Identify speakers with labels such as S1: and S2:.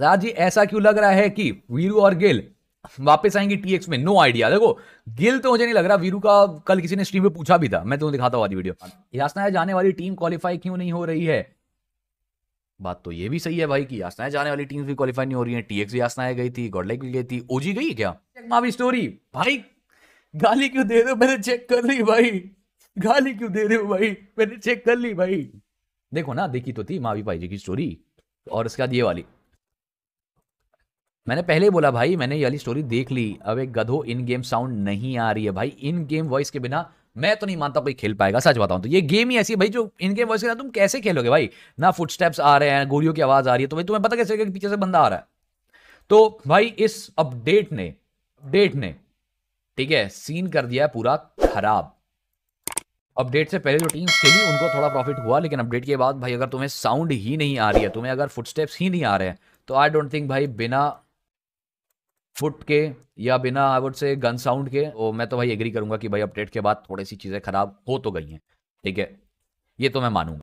S1: राज जी ऐसा क्यों लग रहा है कि वीरू और गिल वापस आएँगे टीएक्स में? नो आइडिया देखो, गिल तो मुझे नहीं लग रहा, वीरू का कल किसी ने स्ट्रीम में पूछा भी था। मैं तुम्हें दिखाता हूँ वीडियो यासना जाने वाली टीम क्वालिफाई क्यों नहीं हो रही है? बात तो ये भी सही है भाई कि यासना जाने वाली टीम भी क्वालिफाई नहीं हो रही है। टीएक्स भी यासना गई थी गॉडलाइक भी गई थी। ओजी गई क्या? मावी स्टोरी भाई, गाली क्यों दे रहे हो? मैंने चेक कर ली भाई। गाली क्यों दे रहे हो भाई? मैंने चेक कर ली भाई। देखो ना, देखी तो थी मावी भाई जी की स्टोरी और उसके बाद ये वाली। मैंने पहले ही बोला, भाई, मैंने ये वाली स्टोरी देख ली। अब एक गधो इन गेम साउंड नहीं आ रही है। भाई इन गेम वॉइस के बिना मैं तो नहीं मानता कोई खेल पाएगा, सच बताऊँ तो। ये गेम ही ऐसी भाई, जो इन गेम वॉइस के साथ तुम कैसे खेलोगे, भाई? ना फुटस्टेप्स आ रहे हैं, गोलियों की आवाज़ आ रही है तो भाई तुम्हें पता कैसे कि पीछे से बंदा आ रहा है? तो भाई, इस अपडेट ने अपडेट ने, ठीक है सीन कर दिया पूरा खराब। अपडेट से पहले जो टीम खेली, उनको थोड़ा प्रॉफिट हुआ, लेकिन अपडेट के बाद, भाई, अगर तुम्हें साउंड ही नहीं आ रही है, तुम्हें अगर फुटस्टेप्स ही नहीं आ रहे हैं तो आई डोंट थिंक भाई, बिना फुट के या बिना I would say gun sound के तो मैं तो भाई एग्री करूँगा कि भाई अपडेट के बाद थोड़ी सी चीज़ें खराब हो तो गई हैं। ठीक है? ये तो मैं मानूँगा।